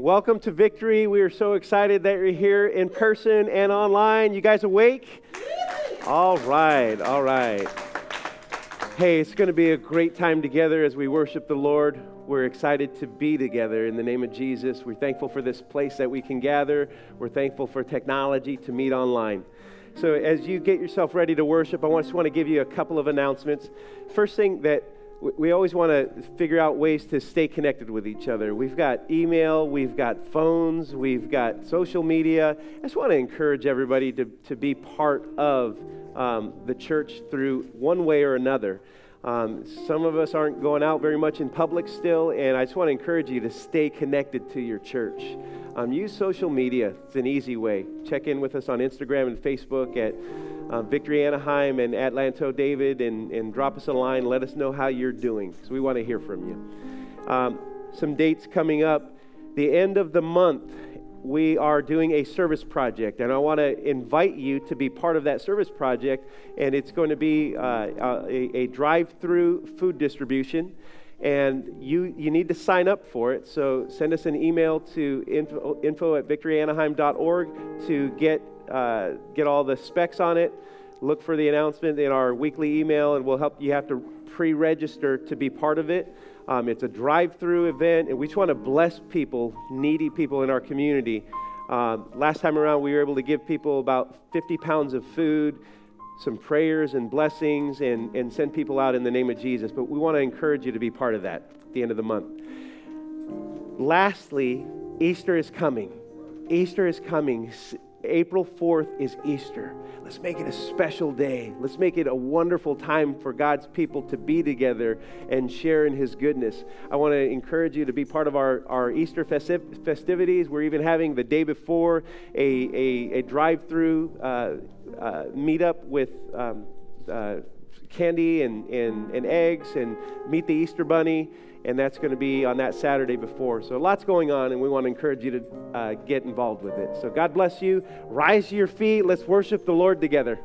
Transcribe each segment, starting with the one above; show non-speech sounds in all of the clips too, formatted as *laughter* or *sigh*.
Welcome to Victory. We are so excited that you're here in person and online. You guys awake? All right, all right. Hey, it's going to be a great time together as we worship the Lord. We're excited to be together in the name of Jesus. We're thankful for this place that we can gather. We're thankful for technology to meet online. So, as you get yourself ready to worship, I just want to give you a couple of announcements. First thing that we always want to figure out ways to stay connected with each other. We've got email, we've got phones, we've got social media. I just want to encourage everybody to, to be part of um, the church through one way or another. Um, some of us aren't going out very much in public still, and I just want to encourage you to stay connected to your church. Um, use social media, it's an easy way. Check in with us on Instagram and Facebook at uh, Victory Anaheim and Atlanto David and, and drop us a line. Let us know how you're doing because we want to hear from you. Um, some dates coming up. The end of the month, we are doing a service project, and I want to invite you to be part of that service project. And it's going to be uh, uh a, a drive through food distribution and you, you need to sign up for it. So send us an email to info, info at victoryanaheim.org to get, uh, get all the specs on it. Look for the announcement in our weekly email, and we'll help you have to pre register to be part of it. Um, it's a drive through event, and we just want to bless people, needy people in our community. Um, last time around, we were able to give people about 50 pounds of food some prayers and blessings and, and send people out in the name of Jesus. But we want to encourage you to be part of that at the end of the month. Lastly, Easter is coming. Easter is coming. April 4th is Easter. Let's make it a special day. Let's make it a wonderful time for God's people to be together and share in His goodness. I want to encourage you to be part of our, our Easter festiv- festivities. We're even having the day before a, a, a drive through uh, uh, meetup with. Um, uh, candy and, and, and eggs and meet the Easter Bunny and that's going to be on that Saturday before. So lots going on, and we want to encourage you to uh, get involved with it. So God bless you. Rise to your feet. Let's worship the Lord together.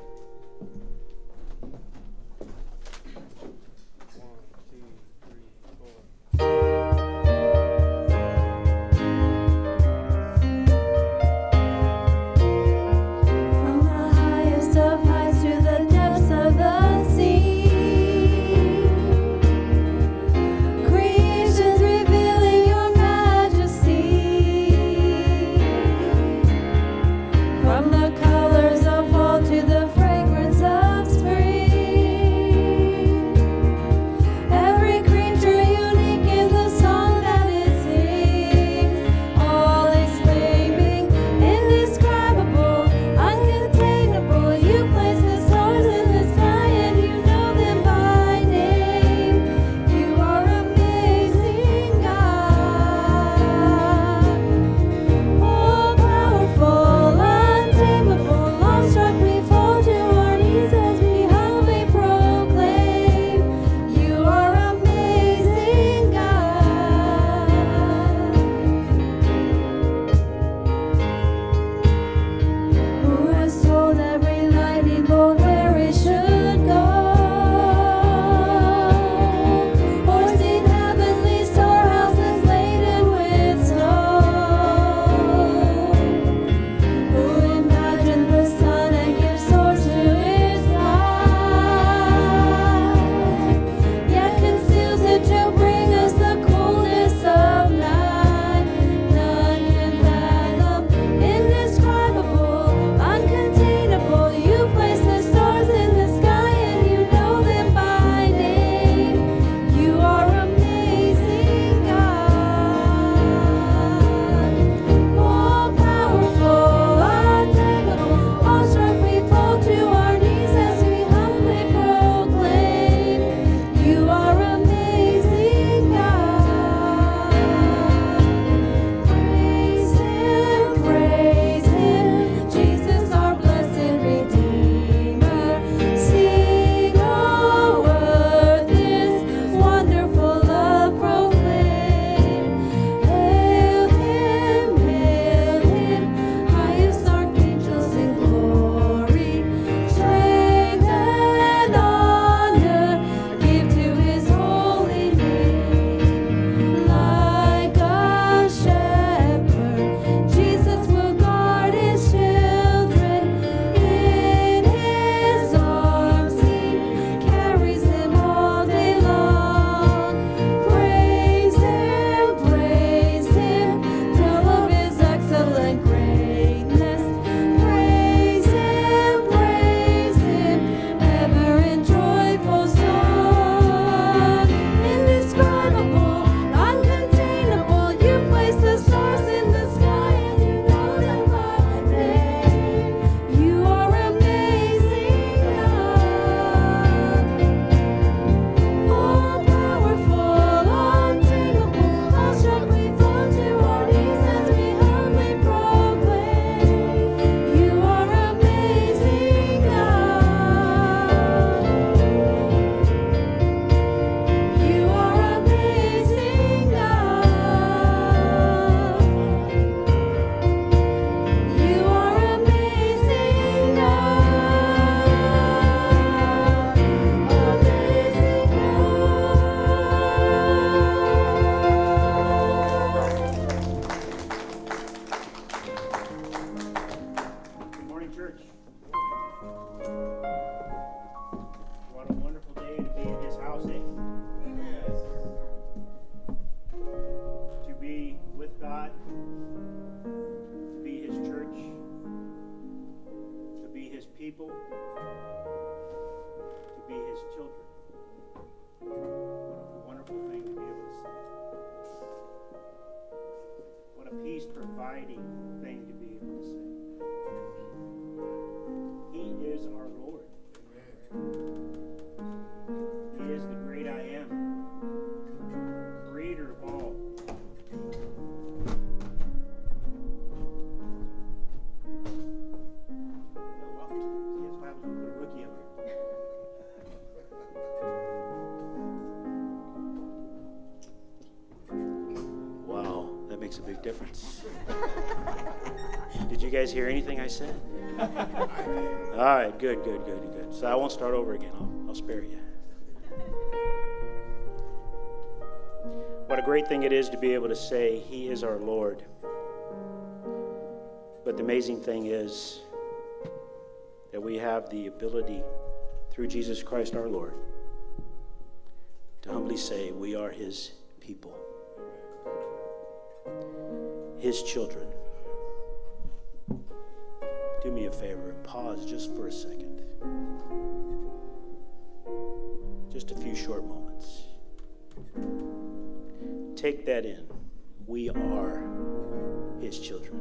Guys hear anything I said? *laughs* All right, good, good, good, good. So I won't start over again. I'll, I'll spare you. What a great thing it is to be able to say, He is our Lord. But the amazing thing is that we have the ability, through Jesus Christ our Lord, to humbly say, We are His people his children. Do me a favor and pause just for a second. Just a few short moments. Take that in. We are his children.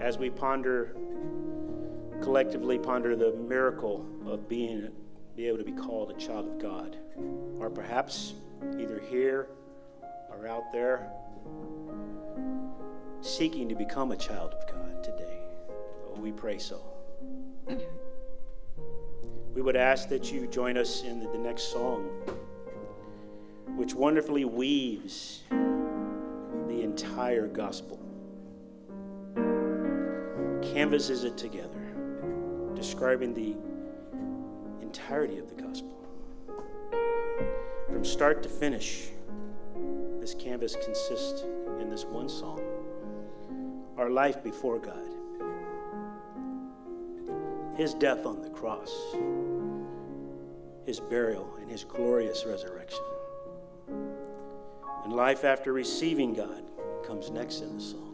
As we ponder, collectively ponder the miracle of being be able to be called a child of God, or perhaps either here or out there seeking to become a child of God today. Oh, we pray so. we would ask that you join us in the, next song, which wonderfully weaves the entire gospel, canvases it together, describing the entirety of the gospel from start to finish this canvas consists in this one song our life before God, His death on the cross, His burial, and His glorious resurrection. And life after receiving God comes next in the song.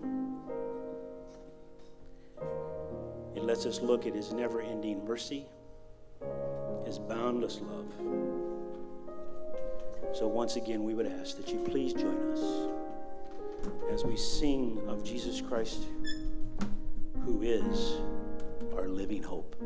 It lets us look at His never ending mercy, His boundless love so, once again, we would ask that you please join us as we sing of Jesus Christ, who is our living hope.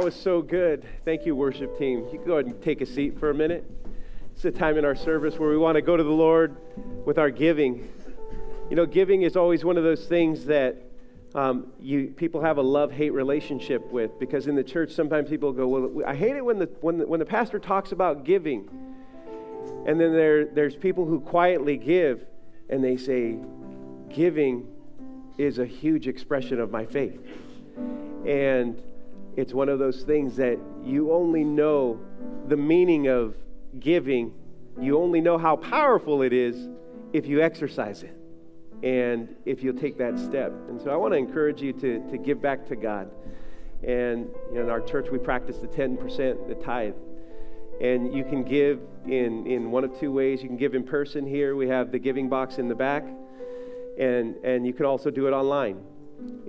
That was so good. Thank you, worship team. You can go ahead and take a seat for a minute. It's a time in our service where we want to go to the Lord with our giving. You know, giving is always one of those things that um, you people have a love-hate relationship with because in the church sometimes people go, "Well, I hate it when the when the, when the pastor talks about giving," and then there there's people who quietly give and they say, "Giving is a huge expression of my faith," and it's one of those things that you only know the meaning of giving. You only know how powerful it is if you exercise it and if you'll take that step. And so I want to encourage you to, to give back to God. And you know, in our church, we practice the 10%, the tithe. And you can give in, in one of two ways. You can give in person here. We have the giving box in the back. And, and you can also do it online.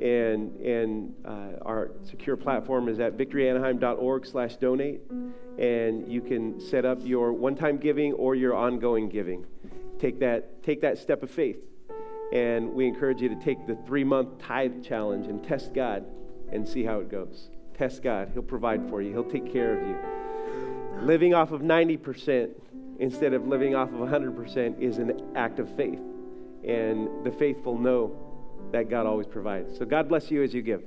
And, and uh, our secure platform is at victoryanaheim.org slash donate. And you can set up your one-time giving or your ongoing giving. Take that, take that step of faith and we encourage you to take the three month tithe challenge and test God and see how it goes. Test God. He'll provide for you, He'll take care of you. Living off of 90% instead of living off of 100% is an act of faith. And the faithful know that God always provides. So God bless you as you give.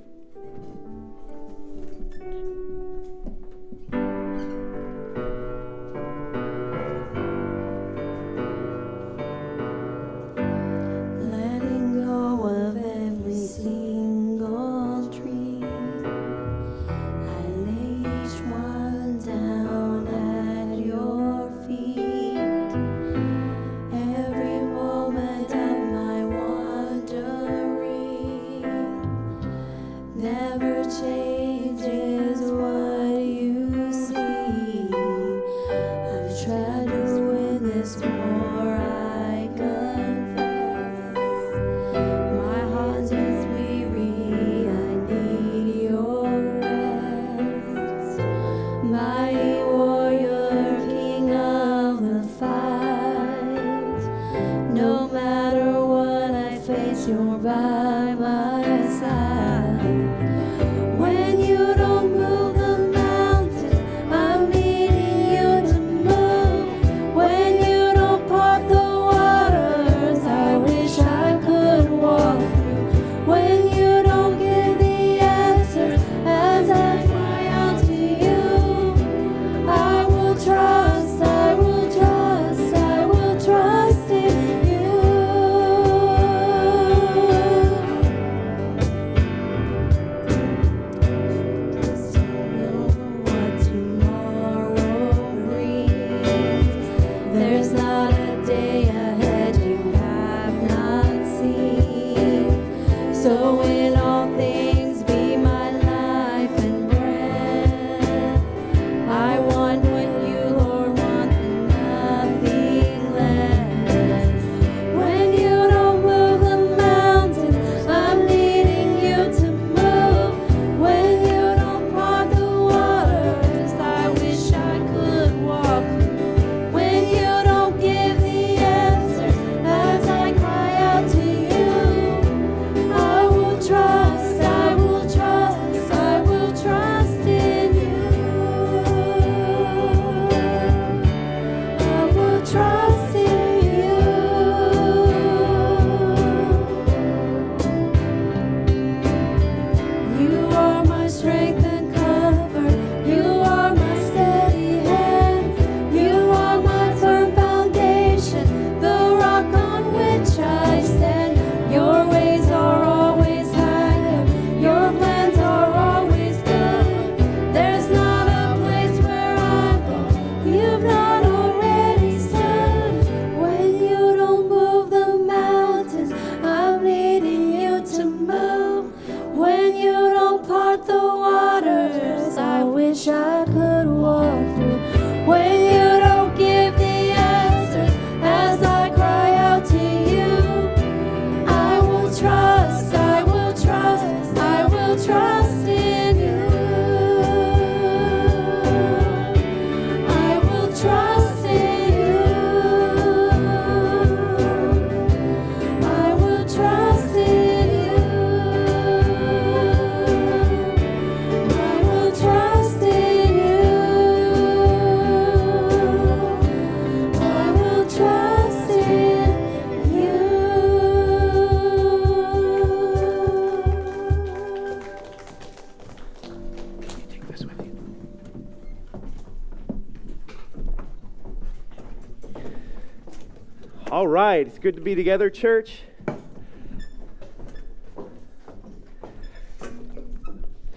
Good to be together, church.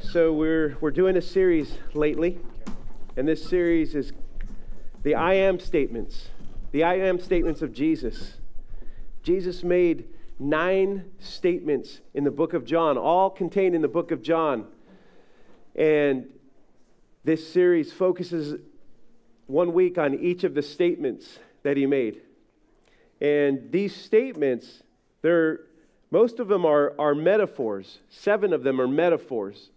So we're we're doing a series lately, and this series is the I am statements. The I am statements of Jesus. Jesus made nine statements in the book of John, all contained in the book of John. And this series focuses one week on each of the statements that he made. And these statements, they're, most of them are, are metaphors. Seven of them are metaphors.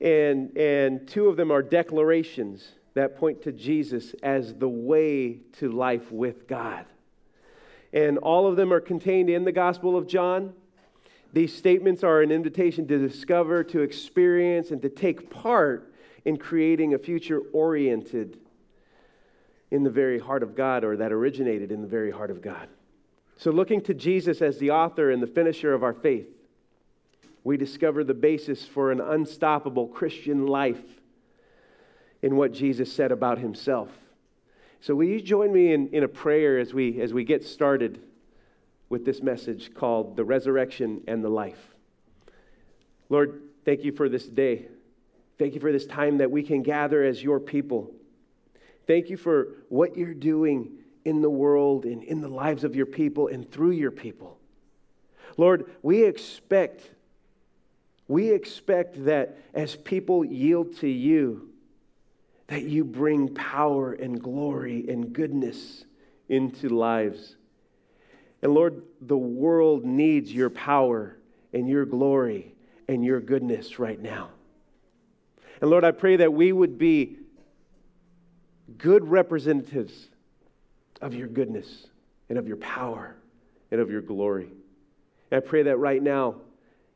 And, and two of them are declarations that point to Jesus as the way to life with God. And all of them are contained in the Gospel of John. These statements are an invitation to discover, to experience, and to take part in creating a future oriented in the very heart of God or that originated in the very heart of God. So, looking to Jesus as the author and the finisher of our faith, we discover the basis for an unstoppable Christian life in what Jesus said about himself. So, will you join me in, in a prayer as we, as we get started with this message called The Resurrection and the Life? Lord, thank you for this day. Thank you for this time that we can gather as your people Thank you for what you're doing in the world and in the lives of your people and through your people. Lord, we expect we expect that as people yield to you that you bring power and glory and goodness into lives. And Lord, the world needs your power and your glory and your goodness right now. And Lord, I pray that we would be good representatives of your goodness and of your power and of your glory. And I pray that right now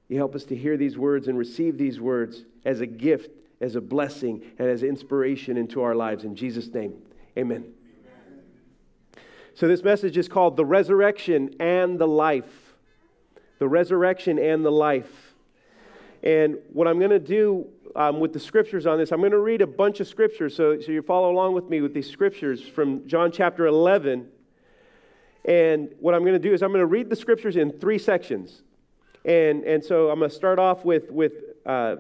you help us to hear these words and receive these words as a gift, as a blessing, and as inspiration into our lives. In Jesus' name, amen. amen. So, this message is called The Resurrection and the Life. The Resurrection and the Life. And what I'm going to do um, with the scriptures on this. I'm going to read a bunch of scriptures, so, so you follow along with me with these scriptures from John chapter 11. And what I'm going to do is I'm going to read the scriptures in three sections. And, and so I'm going to start off with, with uh,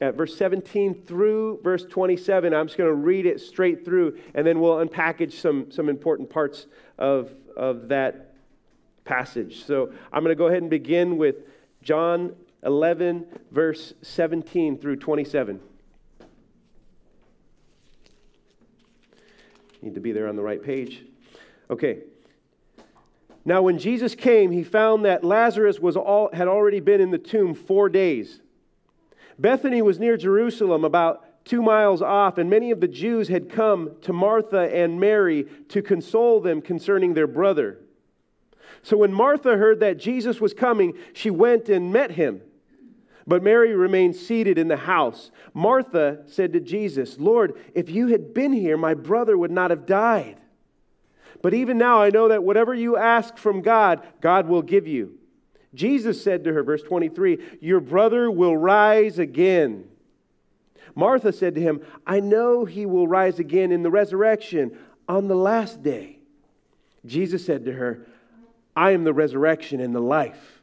at verse 17 through verse 27. I'm just going to read it straight through, and then we'll unpackage some, some important parts of, of that passage. So I'm going to go ahead and begin with John 11, verse 17 through 27. Need to be there on the right page. Okay. Now, when Jesus came, he found that Lazarus was all, had already been in the tomb four days. Bethany was near Jerusalem, about two miles off, and many of the Jews had come to Martha and Mary to console them concerning their brother. So when Martha heard that Jesus was coming, she went and met him. But Mary remained seated in the house. Martha said to Jesus, Lord, if you had been here, my brother would not have died. But even now I know that whatever you ask from God, God will give you. Jesus said to her, verse 23, Your brother will rise again. Martha said to him, I know he will rise again in the resurrection on the last day. Jesus said to her, I am the resurrection and the life.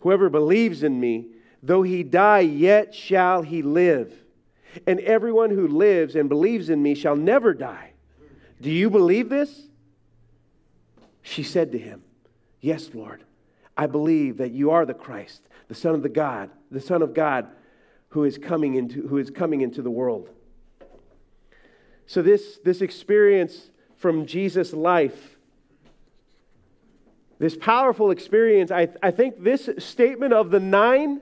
Whoever believes in me, Though he die, yet shall he live. And everyone who lives and believes in me shall never die. Do you believe this? She said to him, Yes, Lord. I believe that you are the Christ, the Son of the God, the Son of God who is coming into, who is coming into the world. So this, this experience from Jesus' life, this powerful experience, I, I think this statement of the nine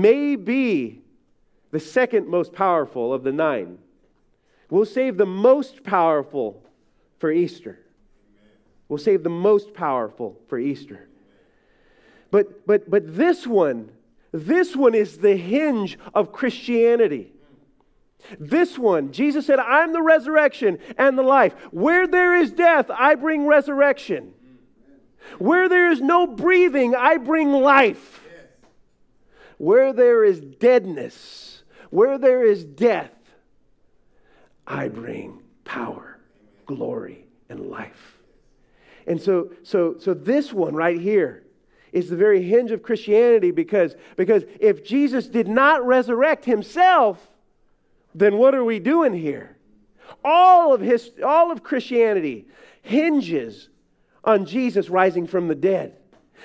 may be the second most powerful of the nine. We'll save the most powerful for Easter. We'll save the most powerful for Easter. But, but, but this one, this one is the hinge of Christianity. This one, Jesus said, I'm the resurrection and the life. Where there is death, I bring resurrection. Where there is no breathing, I bring life. Where there is deadness, where there is death, I bring power, glory, and life. And so, so, so this one right here is the very hinge of Christianity because, because if Jesus did not resurrect himself, then what are we doing here? All of, his, all of Christianity hinges on Jesus rising from the dead.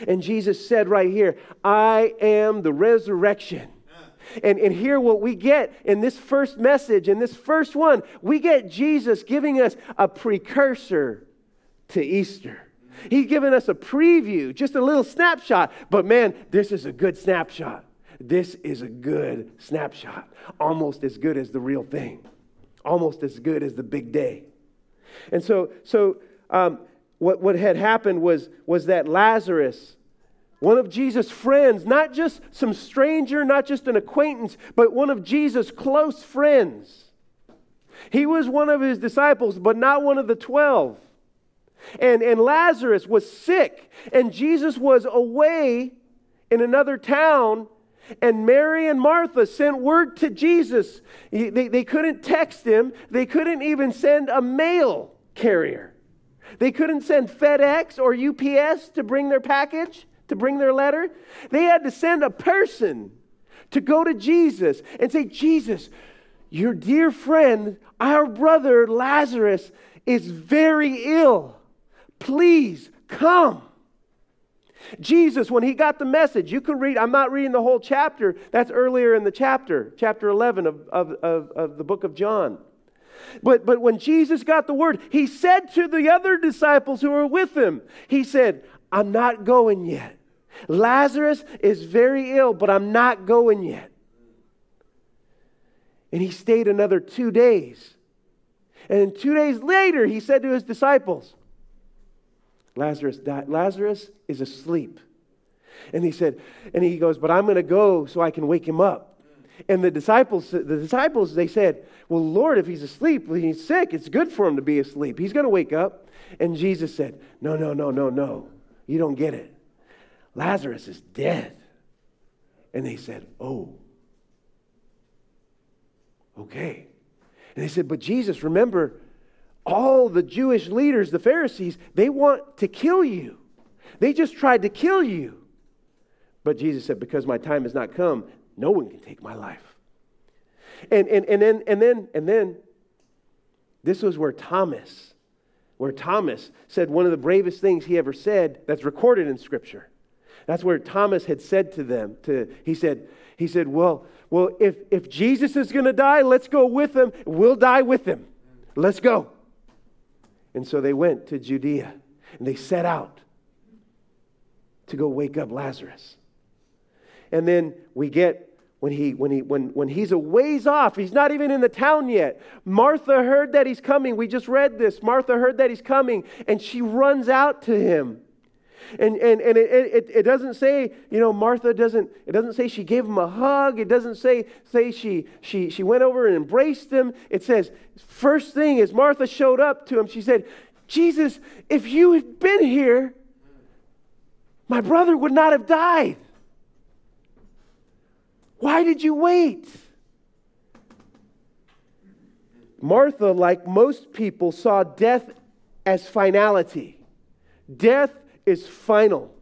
And Jesus said right here, I am the resurrection. And, and here, what we get in this first message, in this first one, we get Jesus giving us a precursor to Easter. He's given us a preview, just a little snapshot. But man, this is a good snapshot. This is a good snapshot. Almost as good as the real thing, almost as good as the big day. And so, so um, what, what had happened was, was that Lazarus, one of Jesus' friends, not just some stranger, not just an acquaintance, but one of Jesus' close friends. He was one of his disciples, but not one of the twelve. And, and Lazarus was sick, and Jesus was away in another town. And Mary and Martha sent word to Jesus. They, they couldn't text him, they couldn't even send a mail carrier. They couldn't send FedEx or UPS to bring their package, to bring their letter. They had to send a person to go to Jesus and say, Jesus, your dear friend, our brother Lazarus, is very ill. Please come. Jesus, when he got the message, you could read, I'm not reading the whole chapter, that's earlier in the chapter, chapter 11 of, of, of, of the book of John. But, but when Jesus got the word, he said to the other disciples who were with him, He said, I'm not going yet. Lazarus is very ill, but I'm not going yet. And he stayed another two days. And two days later, he said to his disciples, Lazarus died. Lazarus is asleep. And he said, and he goes, but I'm going to go so I can wake him up. And the disciples, the disciples, they said, well, Lord, if he's asleep, when he's sick, it's good for him to be asleep. He's going to wake up. And Jesus said, no, no, no, no, no. You don't get it. Lazarus is dead. And they said, oh, okay. And they said, but Jesus, remember, all the Jewish leaders, the Pharisees, they want to kill you. They just tried to kill you. But Jesus said, Because my time has not come, no one can take my life. And, and, and then, and then, and then, this was where Thomas, where Thomas said one of the bravest things he ever said that's recorded in Scripture. That's where Thomas had said to them, to, he said, he said, Well, well, if, if Jesus is going to die, let's go with him. We'll die with him. Let's go. And so they went to Judea and they set out to go wake up Lazarus. And then we get when he when he when when he's a ways off, he's not even in the town yet. Martha heard that he's coming. We just read this. Martha heard that he's coming, and she runs out to him. And, and, and it, it, it doesn't say, you know, Martha doesn't, it doesn't say she gave him a hug. It doesn't say, say she, she, she went over and embraced him. It says, first thing is Martha showed up to him. She said, Jesus, if you had been here, my brother would not have died. Why did you wait? Martha, like most people, saw death as finality. Death is final.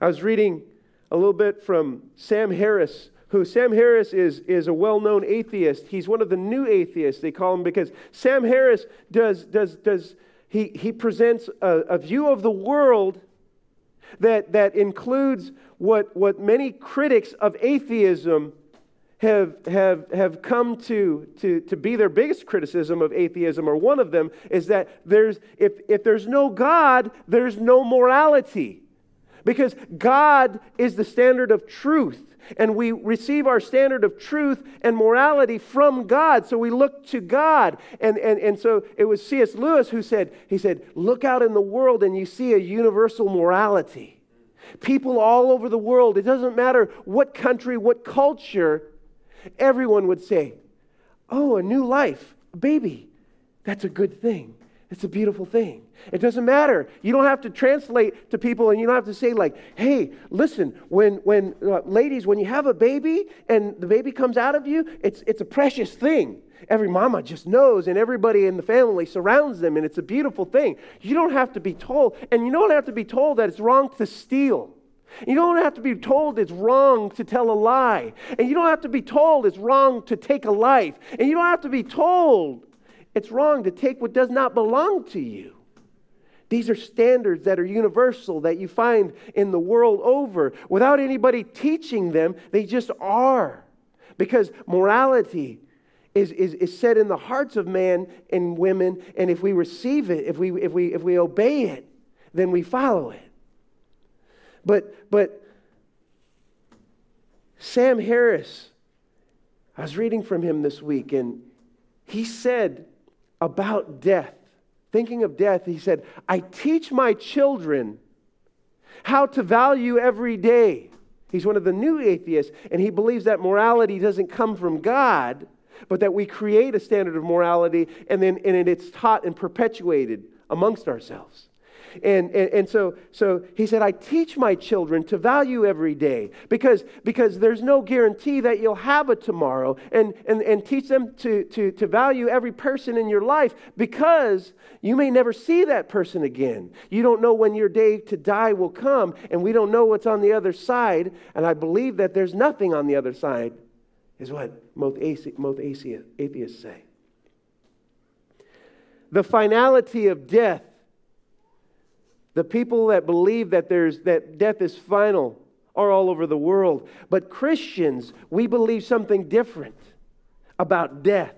I was reading a little bit from Sam Harris, who Sam Harris is, is a well known atheist. He's one of the new atheists, they call him, because Sam Harris does, does, does he, he presents a, a view of the world that, that includes what, what many critics of atheism have, have, have come to, to, to be their biggest criticism of atheism, or one of them, is that there's, if, if there's no God, there's no morality. Because God is the standard of truth. And we receive our standard of truth and morality from God. So we look to God. And, and, and so it was C.S. Lewis who said, he said, look out in the world and you see a universal morality. People all over the world, it doesn't matter what country, what culture, everyone would say, Oh, a new life, a baby. That's a good thing. It's a beautiful thing. It doesn't matter. You don't have to translate to people and you don't have to say, like, hey, listen, when, when uh, ladies, when you have a baby and the baby comes out of you, it's, it's a precious thing. Every mama just knows and everybody in the family surrounds them and it's a beautiful thing. You don't have to be told and you don't have to be told that it's wrong to steal. You don't have to be told it's wrong to tell a lie. And you don't have to be told it's wrong to take a life. And you don't have to be told it's wrong to take what does not belong to you. These are standards that are universal that you find in the world over. Without anybody teaching them, they just are. Because morality is, is, is set in the hearts of man and women, and if we receive it, if we, if we, if we obey it, then we follow it. But, but Sam Harris, I was reading from him this week, and he said about death, thinking of death, he said, I teach my children how to value every day. He's one of the new atheists, and he believes that morality doesn't come from God, but that we create a standard of morality and then and it's taught and perpetuated amongst ourselves. And, and, and so, so he said, I teach my children to value every day because, because there's no guarantee that you'll have a tomorrow. And, and, and teach them to, to, to value every person in your life because you may never see that person again. You don't know when your day to die will come, and we don't know what's on the other side. And I believe that there's nothing on the other side, is what most, atheists say. The finality of death the people that believe that, there's, that death is final are all over the world. But Christians, we believe something different about death.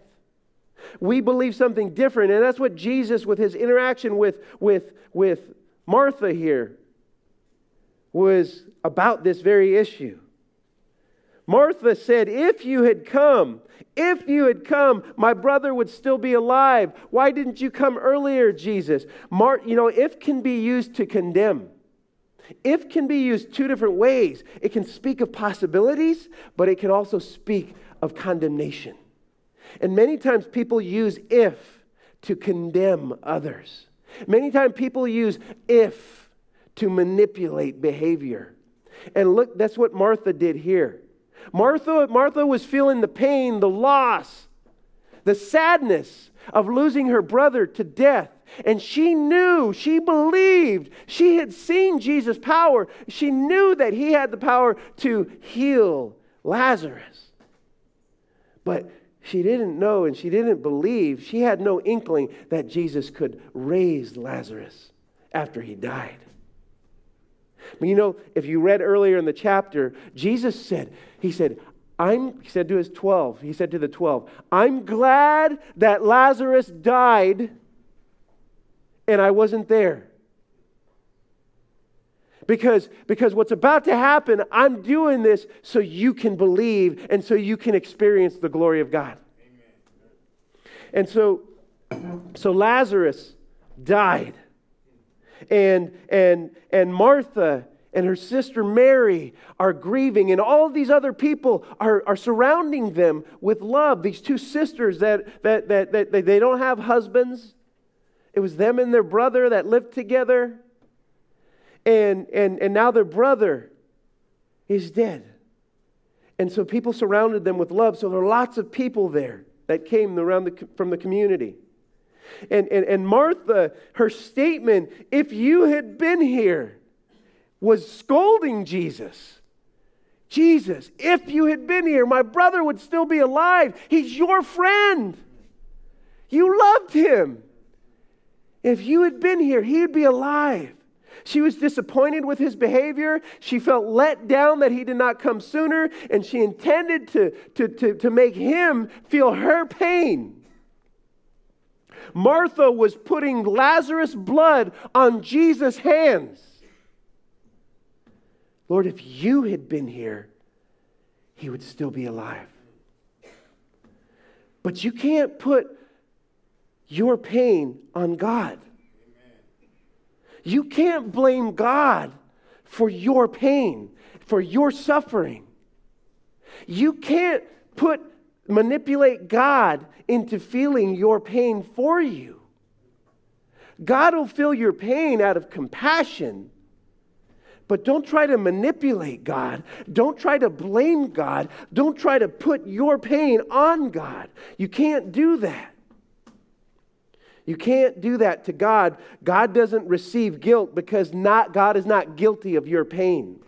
We believe something different. And that's what Jesus, with his interaction with, with, with Martha here, was about this very issue. Martha said, If you had come, if you had come, my brother would still be alive. Why didn't you come earlier, Jesus? Mar- you know, if can be used to condemn. If can be used two different ways. It can speak of possibilities, but it can also speak of condemnation. And many times people use if to condemn others. Many times people use if to manipulate behavior. And look, that's what Martha did here. Martha, Martha was feeling the pain, the loss, the sadness of losing her brother to death. And she knew, she believed, she had seen Jesus' power. She knew that he had the power to heal Lazarus. But she didn't know and she didn't believe, she had no inkling that Jesus could raise Lazarus after he died. But you know, if you read earlier in the chapter, Jesus said, He said, I'm, he said to his 12, he said to the 12, I'm glad that Lazarus died and I wasn't there. Because, because what's about to happen, I'm doing this so you can believe and so you can experience the glory of God. Amen. And so, so Lazarus died. And, and, and Martha and her sister Mary are grieving, and all these other people are, are surrounding them with love. These two sisters that, that, that, that they don't have husbands. It was them and their brother that lived together. And, and, and now their brother is dead. And so people surrounded them with love. So there are lots of people there that came around the, from the community. And, and, and Martha, her statement, if you had been here, was scolding Jesus. Jesus, if you had been here, my brother would still be alive. He's your friend. You loved him. If you had been here, he'd be alive. She was disappointed with his behavior. She felt let down that he did not come sooner, and she intended to, to, to, to make him feel her pain. Martha was putting Lazarus' blood on Jesus' hands. Lord, if you had been here, he would still be alive. But you can't put your pain on God. You can't blame God for your pain, for your suffering. You can't put manipulate God into feeling your pain for you. God will feel your pain out of compassion, But don't try to manipulate God. Don't try to blame God. Don't try to put your pain on God. You can't do that. You can't do that to God. God doesn't receive guilt because not, God is not guilty of your pain.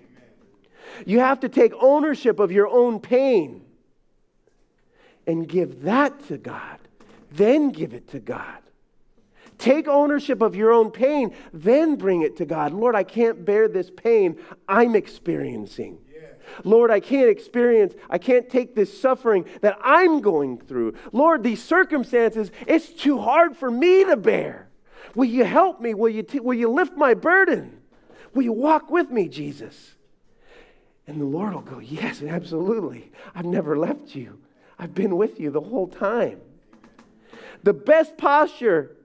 You have to take ownership of your own pain and give that to God. Then give it to God. Take ownership of your own pain, then bring it to God. Lord, I can't bear this pain I'm experiencing. Lord, I can't experience, I can't take this suffering that I'm going through. Lord, these circumstances, it's too hard for me to bear. Will you help me? Will you, t- will you lift my burden? Will you walk with me, Jesus? And the Lord will go, Yes, absolutely. I've never left you. I've been with you the whole time. The best posture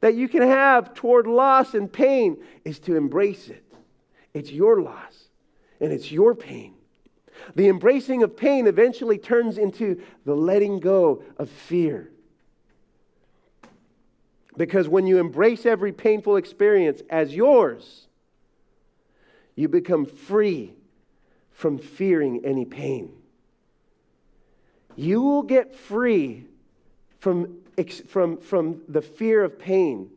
that you can have toward loss and pain is to embrace it. It's your loss and it's your pain. The embracing of pain eventually turns into the letting go of fear. Because when you embrace every painful experience as yours, you become free from fearing any pain. You will get free from, from, from the fear of pain.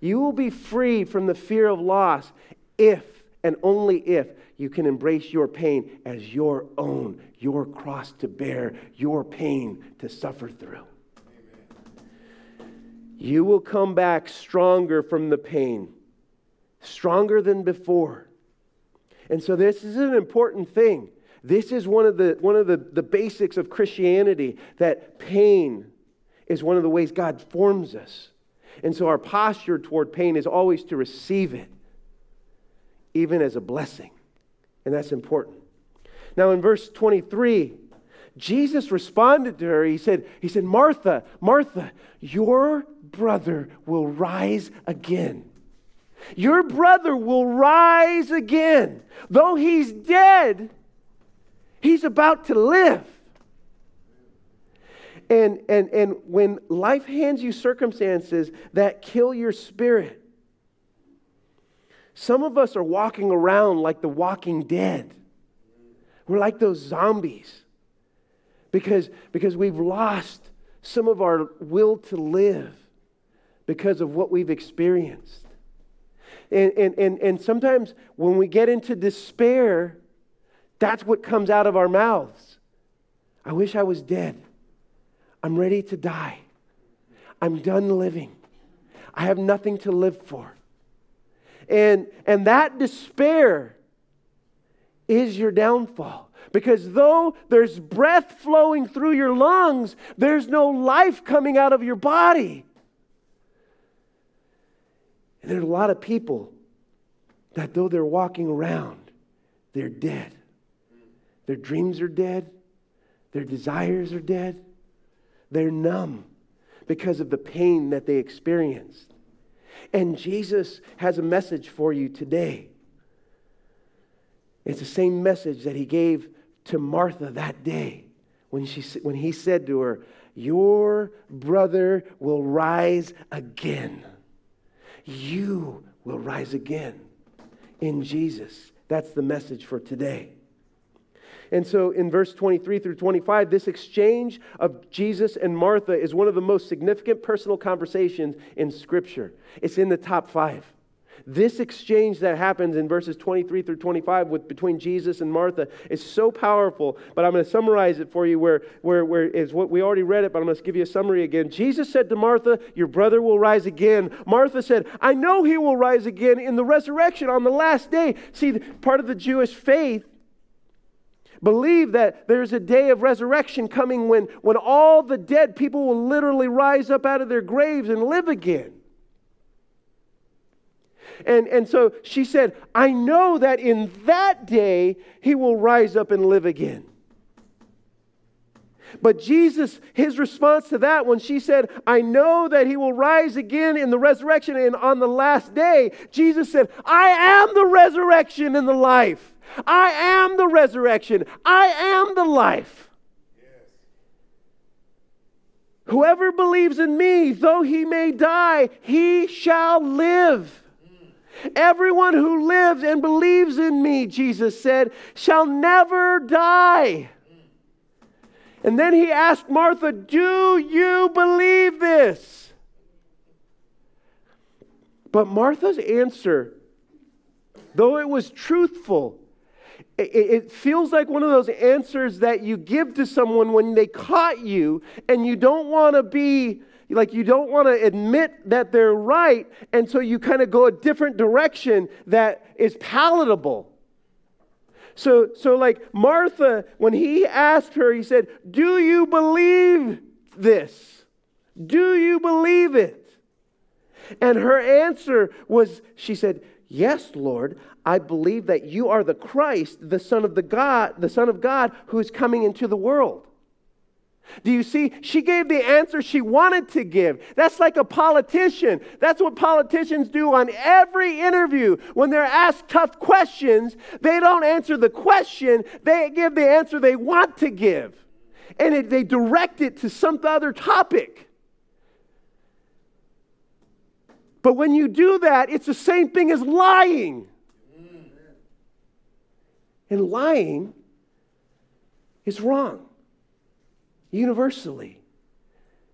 You will be free from the fear of loss if and only if you can embrace your pain as your own, your cross to bear, your pain to suffer through. You will come back stronger from the pain, stronger than before. And so, this is an important thing. This is one of the, one of the, the basics of Christianity that pain is one of the ways God forms us. And so, our posture toward pain is always to receive it, even as a blessing. And that's important. Now, in verse 23, Jesus responded to her. He said, he said, Martha, Martha, your brother will rise again. Your brother will rise again. Though he's dead, he's about to live. And, and, and when life hands you circumstances that kill your spirit, some of us are walking around like the walking dead. We're like those zombies because, because we've lost some of our will to live because of what we've experienced. And, and, and, and sometimes when we get into despair, that's what comes out of our mouths. I wish I was dead. I'm ready to die. I'm done living. I have nothing to live for. And, and that despair is your downfall. Because though there's breath flowing through your lungs, there's no life coming out of your body. And there's a lot of people that, though they're walking around, they're dead. Their dreams are dead, their desires are dead, they're numb because of the pain that they experienced. And Jesus has a message for you today. It's the same message that he gave to Martha that day when, she, when he said to her, Your brother will rise again you will rise again in Jesus. That's the message for today. And so in verse 23 through 25, this exchange of Jesus and Martha is one of the most significant personal conversations in Scripture. It's in the top five. This exchange that happens in verses 23 through 25 with, between Jesus and Martha is so powerful, but I'm going to summarize it for you where, where, where is what we already read it, but I'm going to give you a summary again. Jesus said to Martha, Your brother will rise again. Martha said, I know he will rise again in the resurrection on the last day. See, part of the Jewish faith believe that there's a day of resurrection coming when, when all the dead people will literally rise up out of their graves and live again. And, and so she said, I know that in that day he will rise up and live again. But Jesus, his response to that, when she said, I know that he will rise again in the resurrection and on the last day, Jesus said, I am the resurrection and the life. I am the resurrection. I am the life. Whoever believes in me, though he may die, he shall live. Everyone who lives and believes in me, Jesus said, shall never die. And then he asked Martha, Do you believe this? But Martha's answer, though it was truthful, it, feels like one of those answers that you give to someone when they caught you and you don't want to be like you don't want to admit that they're right and so you kind of go a different direction that is palatable. So so like martha when he asked her he said do you believe this? Do you believe it? And her answer was she said yes lord i believe that you are the christ the son of the god the son of god who is coming into the world do you see? She gave the answer she wanted to give. That's like a politician. That's what politicians do on every interview. When they're asked tough questions, they don't answer the question, they give the answer they want to give. And it, they direct it to some other topic. But when you do that, it's the same thing as lying. And lying is wrong universally.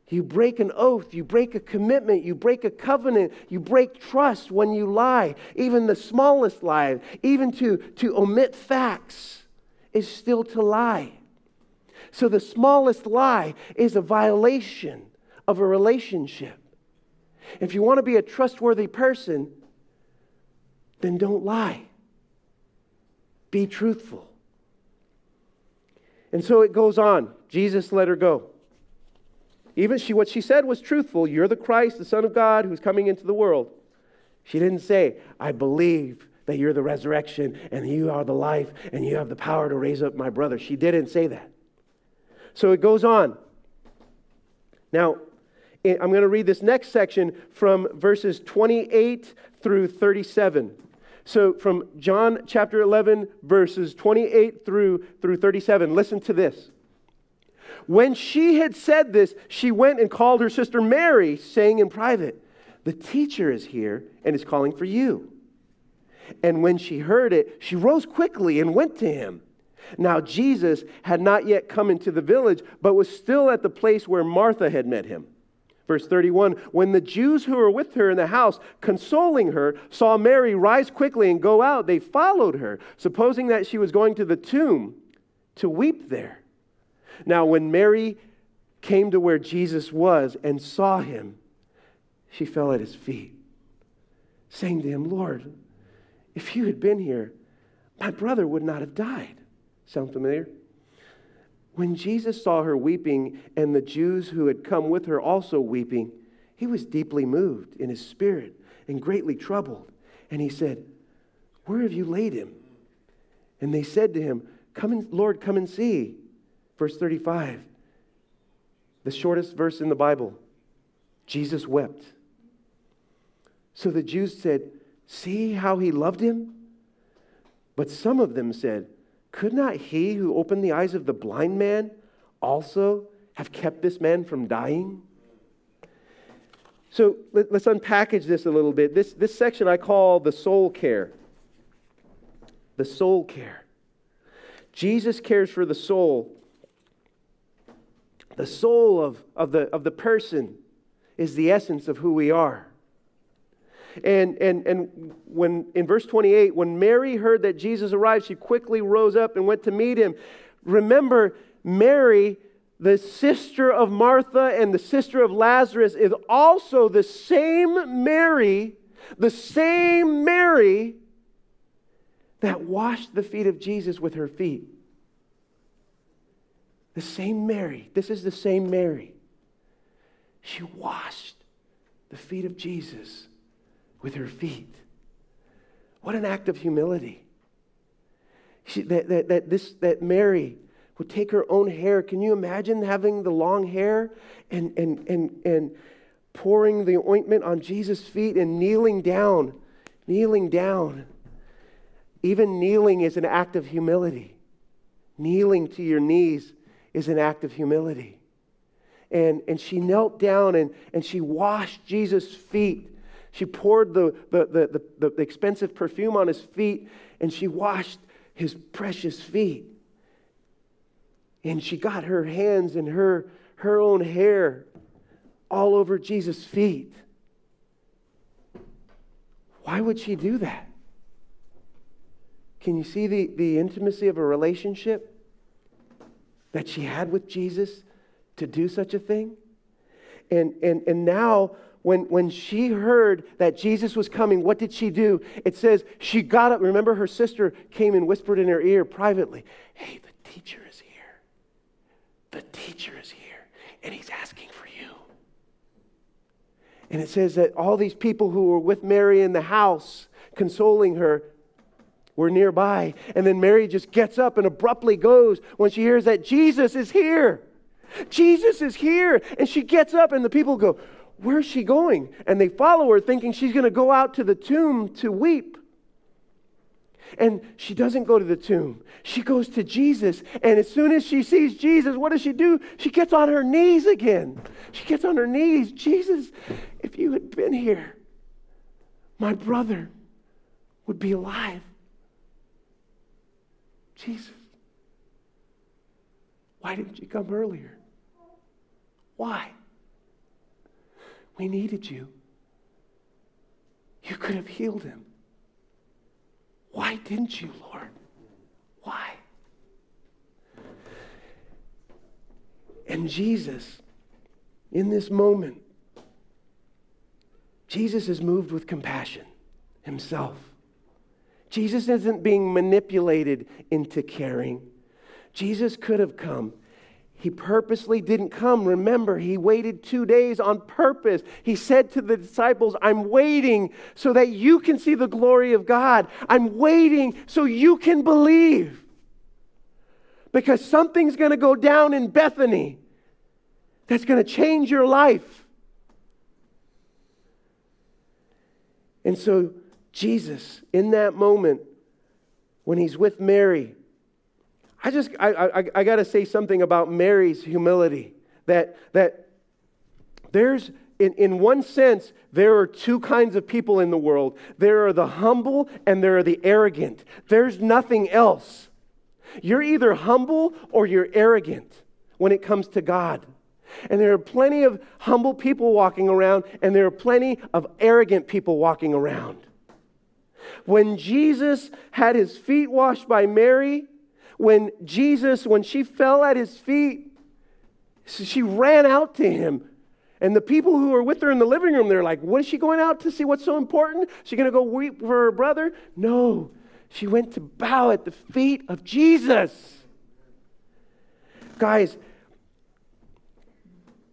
You break an oath, you break a commitment, you break a covenant, you break trust when you lie. Even the smallest lie, even to, to omit facts, is still to lie. So the smallest lie is a violation of a relationship. If you want to be a trustworthy person, then don't lie. Be truthful. And so it goes on. Jesus let her go. Even she, what she said was truthful. You're the Christ, the Son of God, who's coming into the world. She didn't say, I believe that you're the resurrection and you are the life and you have the power to raise up my brother. She didn't say that. So it goes on. Now, I'm going to read this next section from verses 28 through 37. So from John chapter 11, verses 28 through, through 37, listen to this. When she had said this, she went and called her sister Mary, saying in private, The teacher is here and is calling for you. And when she heard it, she rose quickly and went to him. Now, Jesus had not yet come into the village, but was still at the place where Martha had met him. Verse 31 When the Jews who were with her in the house, consoling her, saw Mary rise quickly and go out, they followed her, supposing that she was going to the tomb to weep there. Now, when Mary came to where Jesus was and saw him, she fell at his feet, saying to him, Lord, if you had been here, my brother would not have died. Sound familiar? When Jesus saw her weeping and the Jews who had come with her also weeping, he was deeply moved in his spirit and greatly troubled. And he said, Where have you laid him? And they said to him, Come and, Lord, come and see. Verse 35, the shortest verse in the Bible. Jesus wept. So the Jews said, See how he loved him? But some of them said, Could not he who opened the eyes of the blind man also have kept this man from dying? So let, us unpackage this a little bit. This, this section I call the soul care. The soul care. Jesus cares for the soul the soul of, of, the, of the person is the essence of who we are. And, and, and when in verse 28, when Mary heard that Jesus arrived, she quickly rose up and went to meet him. Remember, Mary, the sister of Martha and the sister of Lazarus, is also the same Mary, the same Mary that washed the feet of Jesus with her feet. The same Mary, this is the same Mary. She washed the feet of Jesus with her feet. What an act of humility. She, that, that, that, this, that Mary would take her own hair. Can you imagine having the long hair and, and, and, and pouring the ointment on Jesus' feet and kneeling down, kneeling down? Even kneeling is an act of humility. Kneeling to your knees is an act of humility. And, and she knelt down and, and she washed Jesus' feet. She poured the, the, the, the, the expensive perfume on his feet and she washed his precious feet. And she got her hands and her, her own hair all over Jesus' feet. Why would she do that? Can you see the, the intimacy of a relationship that she had with Jesus to do such a thing? And, and, and now, when, when she heard that Jesus was coming, what did she do? It says she got up. Remember, her sister came and whispered in her ear privately, Hey, the teacher is here. The teacher is here, and he's asking for you. And it says that all these people who were with Mary in the house, consoling her, were nearby. And then Mary just gets up and abruptly goes when she hears that Jesus is here. Jesus is here. And she gets up, and the people go, Where's she going? And they follow her, thinking she's going to go out to the tomb to weep. And she doesn't go to the tomb. She goes to Jesus. And as soon as she sees Jesus, what does she do? She gets on her knees again. She gets on her knees. Jesus, if you had been here, my brother would be alive. Jesus, why didn't you come earlier? Why? We needed you. You could have healed him. Why didn't you, Lord? Why? And Jesus, in this moment, Jesus is moved with compassion himself. Jesus isn't being manipulated into caring. Jesus could have come he purposely didn't come. Remember, he waited two days on purpose. He said to the disciples, I'm waiting so that you can see the glory of God. I'm waiting so you can believe. Because something's going to go down in Bethany that's going to change your life. And so, Jesus, in that moment, when he's with Mary, I just, I, I, I got to say something about Mary's humility. That, that there's, in, in one sense, there are two kinds of people in the world there are the humble and there are the arrogant. There's nothing else. You're either humble or you're arrogant when it comes to God. And there are plenty of humble people walking around, and there are plenty of arrogant people walking around. When Jesus had his feet washed by Mary, when Jesus, when she fell at his feet, she ran out to him. And the people who were with her in the living room, they're like, What is she going out to see? What's so important? Is she going to go weep for her brother? No. She went to bow at the feet of Jesus. Guys,